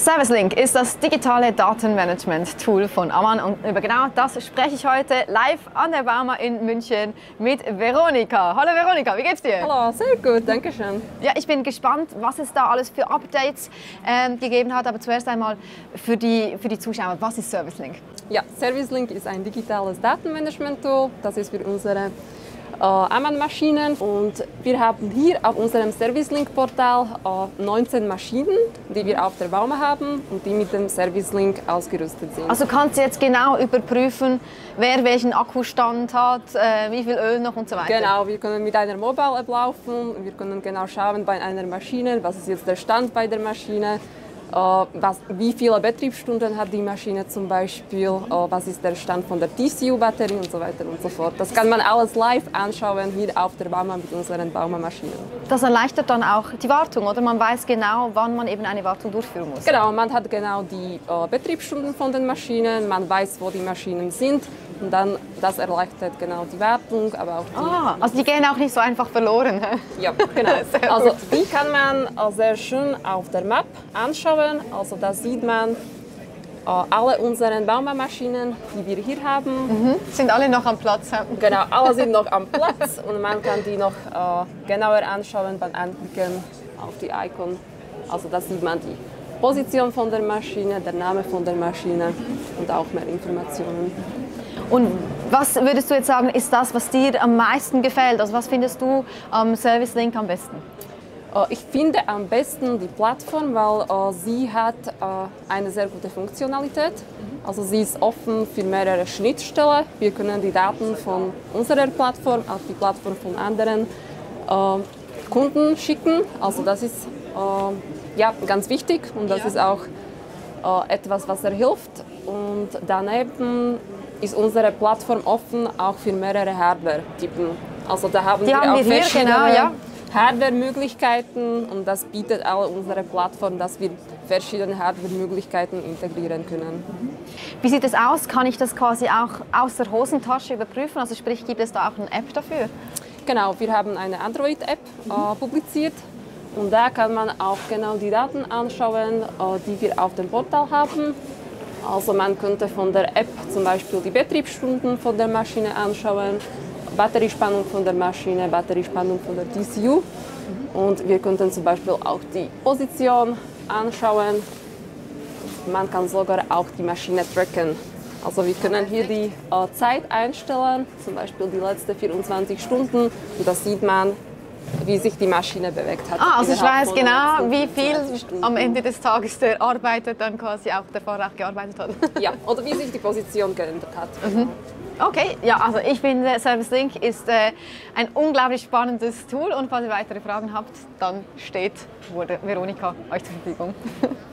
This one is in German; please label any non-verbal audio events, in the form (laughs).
ServiceLink ist das digitale Datenmanagement-Tool von Ammann und über genau das spreche ich heute live an der Bauma in München mit Veronika. Hallo Veronika, wie geht's dir? Hallo, sehr gut, danke schön. Ja, ich bin gespannt, was es da alles für Updates ähm, gegeben hat, aber zuerst einmal für die, für die Zuschauer, was ist ServiceLink? Ja, ServiceLink ist ein digitales Datenmanagement-Tool, das ist für unsere äh, Ammann-Maschinen. Und wir haben hier auf unserem ServiceLink-Portal äh, 19 Maschinen, die wir auf der Bauma haben und die mit dem ServiceLink ausgerüstet sind. Also kannst du jetzt genau überprüfen, wer welchen Akkustand hat, äh, wie viel Öl noch und so weiter? Genau, wir können mit einer Mobile-App laufen, wir können genau schauen bei einer Maschine, was ist jetzt der Stand bei der Maschine, was, wie viele Betriebsstunden hat die Maschine zum Beispiel, äh, was ist der Stand von der TCU-Batterie und so weiter und so fort. Das kann man alles live anschauen hier auf der Bauma mit unseren Bauma-Maschinen. Das erleichtert dann auch die Wartung, oder? Man weiß genau, wann man eben eine Wartung durchführen muss. Genau, man hat genau die äh, Betriebsstunden von den Maschinen, man weiß, wo die Maschinen sind und dann, das erleichtert genau die Wartung, aber auch die... Ah, also die gehen auch nicht so einfach verloren. Ja, genau. (laughs) also die kann man sehr schön auf der Map anschauen. Also da sieht man alle unsere Baumamaschinen, die wir hier haben. Mhm. Sind alle noch am Platz? Genau, alle sind noch am (laughs) Platz und man kann die noch äh, genauer anschauen beim Anklicken auf die Icon. Also da sieht man die Position von der Maschine, der Name von der Maschine und auch mehr Informationen. Und was würdest du jetzt sagen, ist das, was dir am meisten gefällt? Also was findest du am Service Link am besten? Äh, ich finde am besten die Plattform, weil äh, sie hat äh, eine sehr gute Funktionalität. Also sie ist offen für mehrere Schnittstellen. Wir können die Daten von unserer Plattform auf die Plattform von anderen Kunden schicken. Also das ist ja, ganz wichtig und das ja. ist auch etwas, was er hilft. Und daneben ist unsere Plattform offen auch für mehrere Hardware-Typen. Also da haben Die wir haben auch wir verschiedene genau, ja. Hardware-Möglichkeiten und das bietet alle unsere Plattform, dass wir verschiedene Hardware-Möglichkeiten integrieren können. Wie sieht es aus? Kann ich das quasi auch aus der Hosentasche überprüfen? Also sprich, gibt es da auch eine App dafür? Genau, wir haben eine Android-App äh, publiziert und da kann man auch genau die Daten anschauen, äh, die wir auf dem Portal haben. Also man könnte von der App zum Beispiel die Betriebsstunden von der Maschine anschauen, Batteriespannung von der Maschine, Batteriespannung von der TCU. Und wir könnten zum Beispiel auch die Position anschauen. Man kann sogar auch die Maschine tracken. Also wir können hier die äh, Zeit einstellen, zum Beispiel die letzten 24 Stunden. Und das sieht man, wie sich die Maschine bewegt hat. Ah, also ich weiß genau, wie viel am Ende des Tages der Arbeiter dann quasi auch der Fahrer auch gearbeitet hat. (laughs) Ja, oder wie sich die Position geändert hat. Mhm. Okay, ja, also ich finde Service Link ist äh, ein unglaublich spannendes Tool und falls ihr weitere Fragen habt, dann steht Veronika euch zur Verfügung. (laughs)